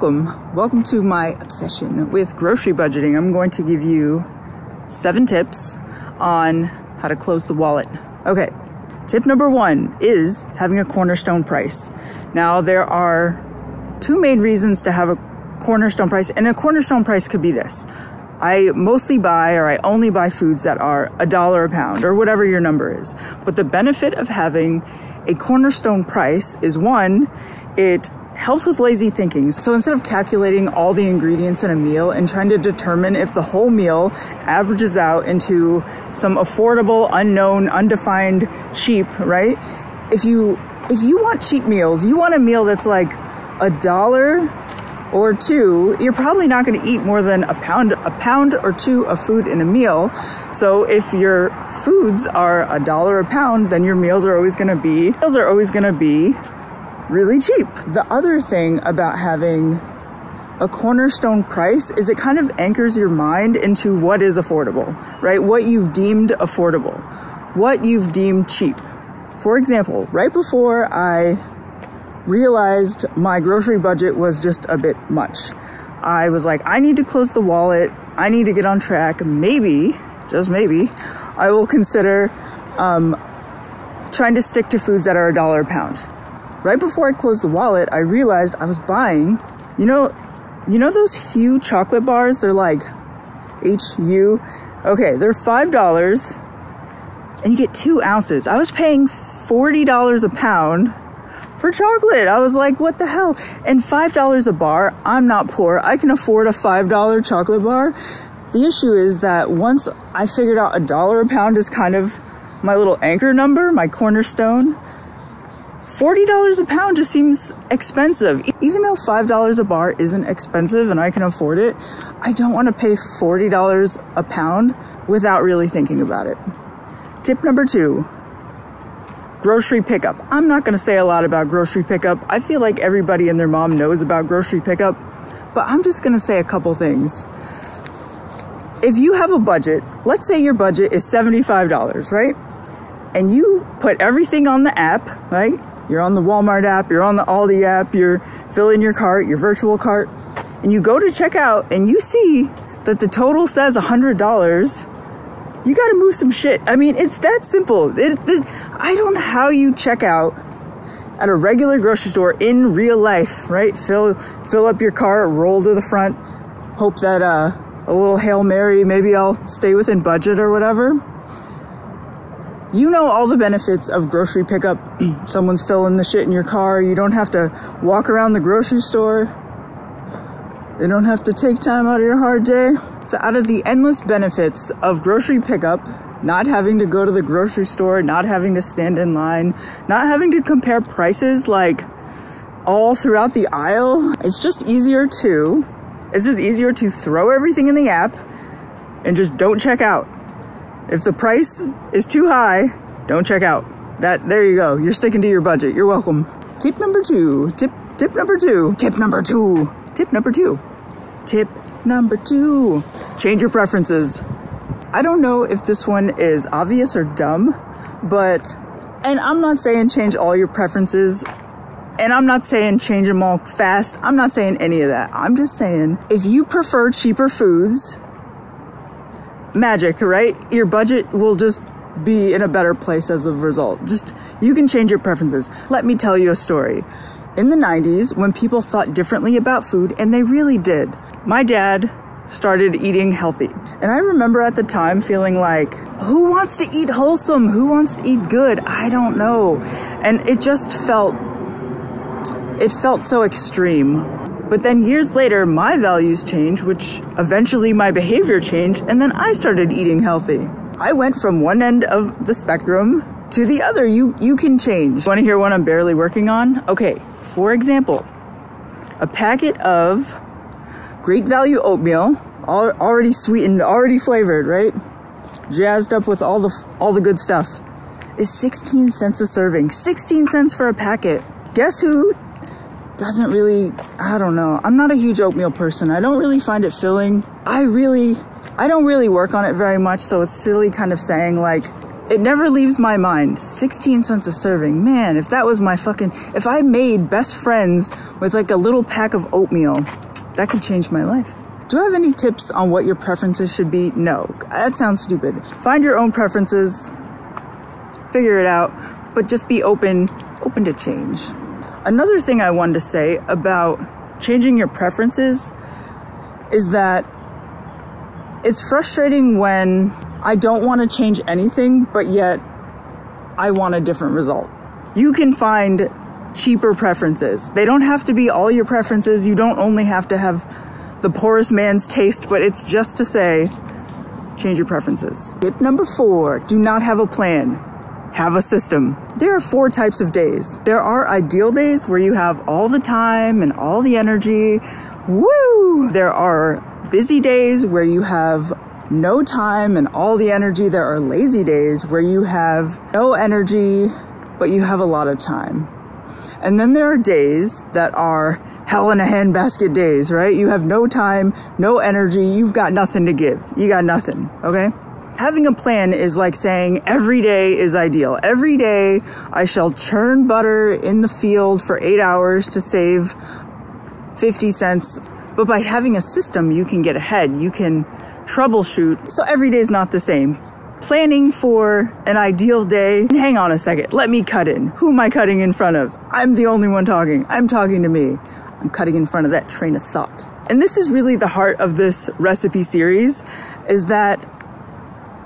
welcome. Welcome to my obsession with grocery budgeting. I'm going to give you seven tips on how to close the wallet. Okay, tip number one is having a cornerstone price. Now, there are two main reasons to have a cornerstone price, and a cornerstone price could be this. I mostly buy or I only buy foods that are a dollar a pound or whatever your number is. But the benefit of having a cornerstone price is one, it helps with lazy thinking. So instead of calculating all the ingredients in a meal and trying to determine if the whole meal averages out into some affordable, unknown, undefined, cheap, right? If you if you want cheap meals, you want a meal that's like a dollar or two, you're probably not going to eat more than a pound, a pound or two of food in a meal. So if your foods are a dollar a pound, then your meals are always going to be meals are always going to be really cheap. The other thing about having a cornerstone price is it kind of anchors your mind into what is affordable, right? What you've deemed affordable, what you've deemed cheap. For example, right before I realized my grocery budget was just a bit much, I was like, I need to close the wallet. I need to get on track. Maybe, just maybe, I will consider um, trying to stick to foods that are a dollar a pound. Right before I closed the wallet, I realized I was buying, you know, you know those Hu chocolate bars? They're like H-U. Okay, they're $5 and you get two ounces. I was paying $40 a pound for chocolate. I was like, what the hell? And $5 a bar, I'm not poor. I can afford a $5 chocolate bar. The issue is that once I figured out a dollar a pound is kind of my little anchor number, my cornerstone, $40 a pound just seems expensive. Even though $5 a bar isn't expensive and I can afford it, I don't want to pay $40 a pound without really thinking about it. Tip number two, grocery pickup. I'm not going to say a lot about grocery pickup. I feel like everybody and their mom knows about grocery pickup, but I'm just going to say a couple things. If you have a budget, let's say your budget is $75, right? And you put everything on the app, right? You're on the Walmart app, you're on the Aldi app, you're filling your cart, your virtual cart, and you go to checkout and you see that the total says $100, you gotta move some shit. I mean, it's that simple. It, it, I don't know how you check out at a regular grocery store in real life, right? Fill, fill up your cart, roll to the front, hope that uh, a little Hail Mary, maybe I'll stay within budget or whatever you know all the benefits of grocery pickup. Someone's filling the shit in your car. You don't have to walk around the grocery store. You don't have to take time out of your hard day. So out of the endless benefits of grocery pickup, not having to go to the grocery store, not having to stand in line, not having to compare prices like all throughout the aisle, it's just easier to, it's just easier to throw everything in the app and just don't check out. If the price is too high, don't check out. That there you go. You're sticking to your budget. You're welcome. Tip number two. Tip tip number two. Tip number two. Tip number two. Tip number two. Change your preferences. I don't know if this one is obvious or dumb, but and I'm not saying change all your preferences and I'm not saying change them all fast. I'm not saying any of that. I'm just saying if you prefer cheaper foods magic, right? Your budget will just be in a better place as a result. Just, you can change your preferences. Let me tell you a story. In the 90s, when people thought differently about food, and they really did, my dad started eating healthy. And I remember at the time feeling like, who wants to eat wholesome? Who wants to eat good? I don't know. And it just felt, it felt so extreme. But then years later, my values changed, which eventually my behavior changed, and then I started eating healthy. I went from one end of the spectrum to the other. You, you can change. Want to hear what I'm barely working on? Okay, for example, a packet of great value oatmeal, already sweetened, already flavored, right? Jazzed up with all the, all the good stuff, is 16 cents a serving. 16 cents for a packet. Guess who doesn't really, I don't know. I'm not a huge oatmeal person. I don't really find it filling. I really, I don't really work on it very much. So it's silly kind of saying like, It never leaves my mind. 16 cents a serving. Man, if that was my fucking, if I made best friends with like a little pack of oatmeal, that could change my life. Do I have any tips on what your preferences should be? No, that sounds stupid. Find your own preferences, figure it out, but just be open, open to change. Another thing I wanted to say about changing your preferences is that it's frustrating when I don't want to change anything, but yet I want a different result. You can find cheaper preferences. They don't have to be all your preferences. You don't only have to have the poorest man's taste, but it's just to say, change your preferences. Tip number four, do not have a plan. Have a system. There are four types of days. There are ideal days where you have all the time and all the energy. Woo! There are busy days where you have no time and all the energy. There are lazy days where you have no energy, but you have a lot of time. And then there are days that are hell in a handbasket days, right? You have no time, no energy, you've got nothing to give. You got nothing, okay? Having a plan is like saying every day is ideal. Every day I shall churn butter in the field for eight hours to save 50 cents. But by having a system, you can get ahead. You can troubleshoot. So every day is not the same. Planning for an ideal day. Hang on a second. Let me cut in. Who am I cutting in front of? I'm the only one talking. I'm talking to me. I'm cutting in front of that train of thought. And this is really the heart of this recipe series is that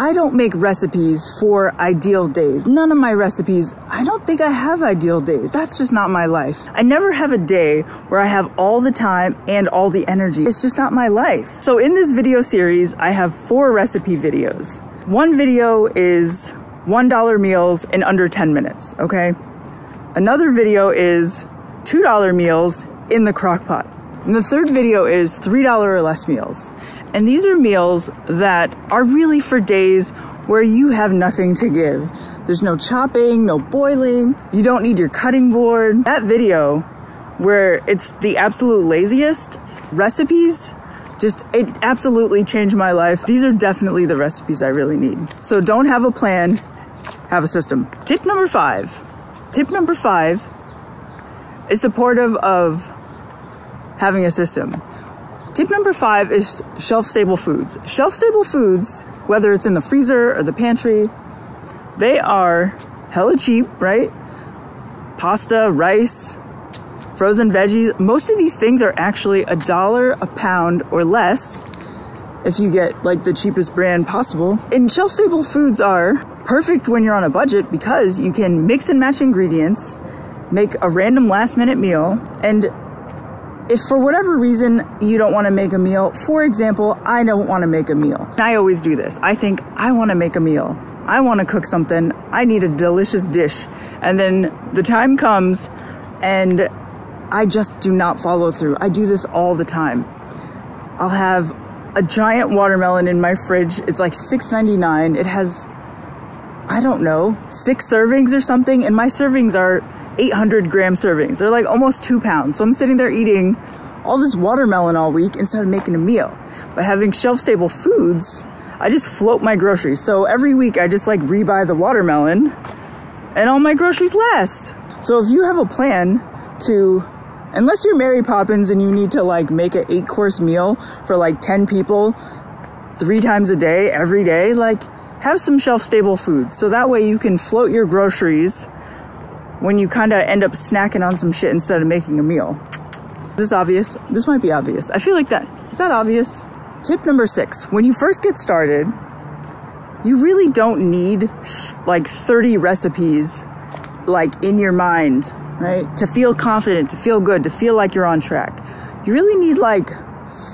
I don't make recipes for ideal days. None of my recipes, I don't think I have ideal days. That's just not my life. I never have a day where I have all the time and all the energy. It's just not my life. So in this video series, I have four recipe videos. One video is $1 meals in under 10 minutes, okay? Another video is $2 meals in the crock pot. And the third video is $3 or less meals. And these are meals that are really for days where you have nothing to give. There's no chopping, no boiling, you don't need your cutting board. That video where it's the absolute laziest recipes, just it absolutely changed my life. These are definitely the recipes I really need. So don't have a plan, have a system. Tip number five. Tip number five is supportive of having a system. Tip number five is shelf stable foods. Shelf stable foods, whether it's in the freezer or the pantry, they are hella cheap, right? Pasta, rice, frozen veggies. Most of these things are actually a dollar a pound or less if you get like the cheapest brand possible. And shelf stable foods are perfect when you're on a budget because you can mix and match ingredients, make a random last minute meal, and if for whatever reason you don't want to make a meal, for example, I don't want to make a meal. I always do this. I think I want to make a meal. I want to cook something. I need a delicious dish. And then the time comes and I just do not follow through. I do this all the time. I'll have a giant watermelon in my fridge. It's like $6.99. It has, I don't know, six servings or something. And my servings are 800 gram servings. They're like almost two pounds. So I'm sitting there eating all this watermelon all week instead of making a meal. But having shelf stable foods, I just float my groceries. So every week I just like rebuy the watermelon and all my groceries last. So if you have a plan to, unless you're Mary Poppins and you need to like make an eight course meal for like 10 people three times a day, every day, like have some shelf stable foods. So that way you can float your groceries when you kind of end up snacking on some shit instead of making a meal. Is this obvious? This might be obvious. I feel like that. Is that obvious? Tip number six, when you first get started, you really don't need like 30 recipes like in your mind, right? To feel confident, to feel good, to feel like you're on track. You really need like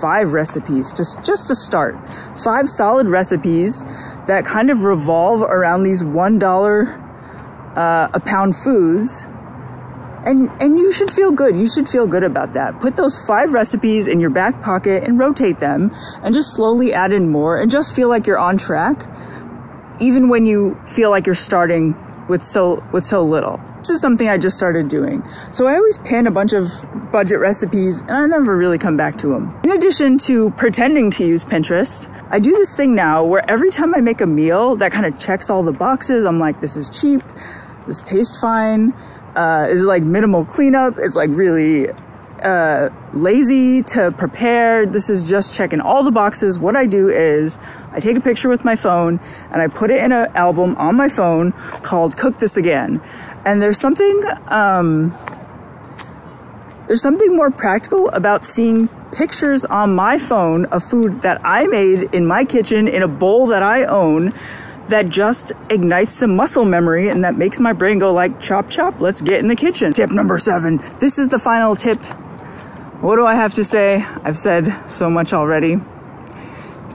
five recipes just, just to start. Five solid recipes that kind of revolve around these $1 uh, a pound foods and and you should feel good you should feel good about that put those five recipes in your back pocket and rotate them and just slowly add in more and just feel like you're on track even when you feel like you're starting with so with so little this is something I just started doing. So I always pin a bunch of budget recipes and I never really come back to them. In addition to pretending to use Pinterest, I do this thing now where every time I make a meal that kind of checks all the boxes, I'm like, this is cheap, this tastes fine, uh, is like minimal cleanup, it's like really uh, lazy to prepare. This is just checking all the boxes. What I do is I take a picture with my phone and I put it in an album on my phone called Cook This Again. And there's something, um, there's something more practical about seeing pictures on my phone of food that I made in my kitchen in a bowl that I own that just ignites some muscle memory and that makes my brain go like chop chop let's get in the kitchen. Tip number seven. This is the final tip. What do i have to say? I've said so much already.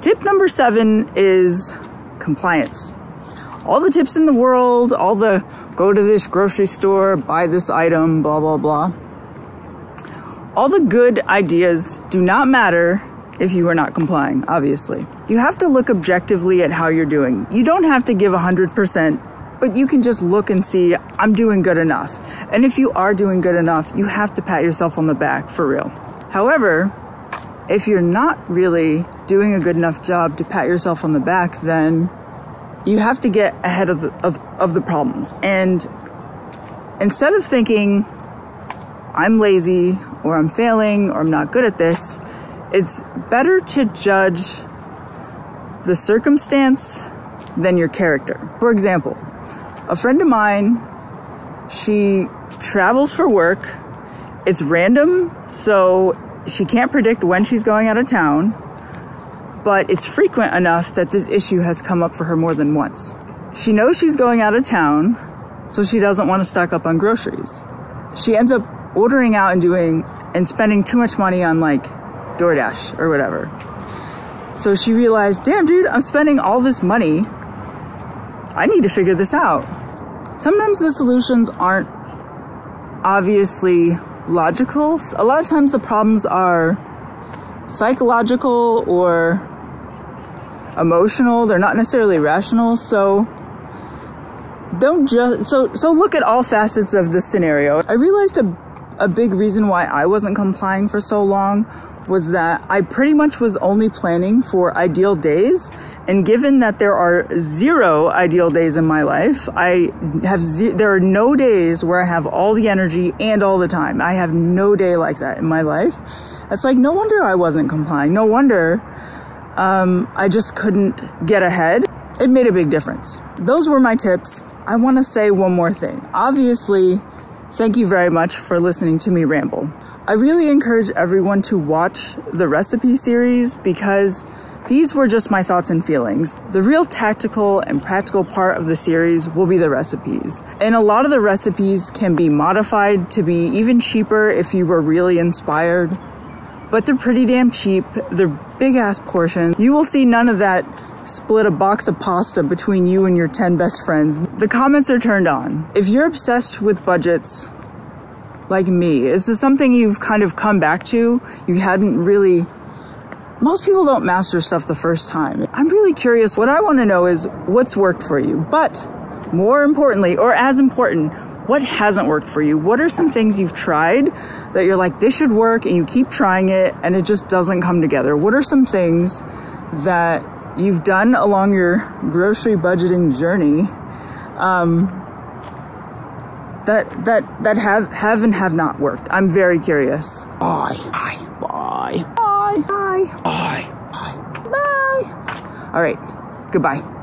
Tip number seven is compliance. All the tips in the world all the go to this grocery store buy this item blah blah blah. All the good ideas do not matter if you are not complying, obviously. You have to look objectively at how you're doing. You don't have to give 100%, but you can just look and see, I'm doing good enough. And if you are doing good enough, you have to pat yourself on the back for real. However, if you're not really doing a good enough job to pat yourself on the back, then you have to get ahead of the, of, of the problems. And instead of thinking, I'm lazy or I'm failing or I'm not good at this, it's better to judge the circumstance than your character. For example, a friend of mine, she travels for work. It's random, so she can't predict when she's going out of town, but it's frequent enough that this issue has come up for her more than once. She knows she's going out of town, so she doesn't want to stock up on groceries. She ends up ordering out and doing and spending too much money on like DoorDash or whatever. So she realized, damn, dude, I'm spending all this money. I need to figure this out. Sometimes the solutions aren't obviously logical. A lot of times the problems are psychological or emotional. They're not necessarily rational. So don't just, so, so look at all facets of this scenario. I realized a, a big reason why I wasn't complying for so long was that I pretty much was only planning for ideal days. And given that there are zero ideal days in my life, I have, there are no days where I have all the energy and all the time. I have no day like that in my life. It's like, no wonder I wasn't complying. No wonder um, I just couldn't get ahead. It made a big difference. Those were my tips. I want to say one more thing. Obviously, thank you very much for listening to me ramble. I really encourage everyone to watch the recipe series because these were just my thoughts and feelings. The real tactical and practical part of the series will be the recipes. And a lot of the recipes can be modified to be even cheaper if you were really inspired. But they're pretty damn cheap. They're big ass portions. You will see none of that split a box of pasta between you and your 10 best friends. The comments are turned on. If you're obsessed with budgets, like me? Is this something you've kind of come back to? You hadn't really most people don't master stuff the first time. I'm really curious. What I want to know is what's worked for you. But more importantly, or as important, what hasn't worked for you? What are some things you've tried that you're like, this should work, and you keep trying it and it just doesn't come together? What are some things that you've done along your grocery budgeting journey um, that that that have have and have not worked. I'm very curious. Bye. Bye. bye bye bye bye bye. All right. Goodbye.